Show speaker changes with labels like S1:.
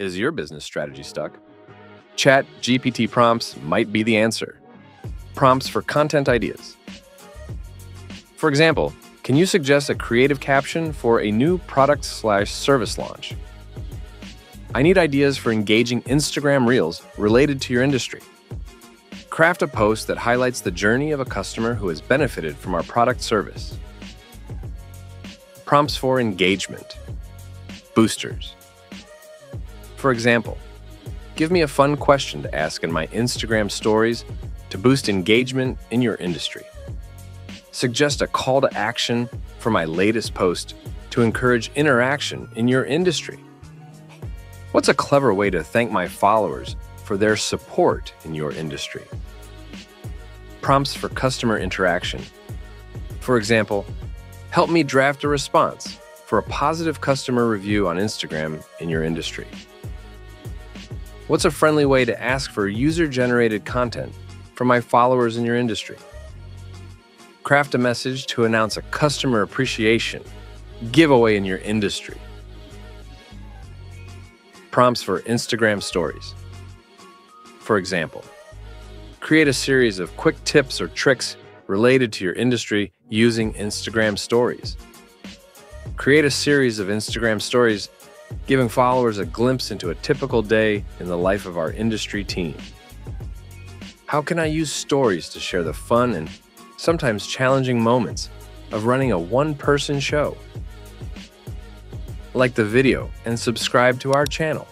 S1: Is your business strategy stuck? Chat GPT prompts might be the answer. Prompts for content ideas. For example, can you suggest a creative caption for a new product slash service launch? I need ideas for engaging Instagram Reels related to your industry. Craft a post that highlights the journey of a customer who has benefited from our product service. Prompts for engagement. Boosters. For example, give me a fun question to ask in my Instagram stories to boost engagement in your industry. Suggest a call to action for my latest post to encourage interaction in your industry. What's a clever way to thank my followers for their support in your industry? Prompts for customer interaction. For example, help me draft a response for a positive customer review on Instagram in your industry. What's a friendly way to ask for user generated content from my followers in your industry? Craft a message to announce a customer appreciation giveaway in your industry. Prompts for Instagram stories. For example, create a series of quick tips or tricks related to your industry using Instagram stories. Create a series of Instagram stories giving followers a glimpse into a typical day in the life of our industry team. How can I use stories to share the fun and sometimes challenging moments of running a one person show? Like the video and subscribe to our channel.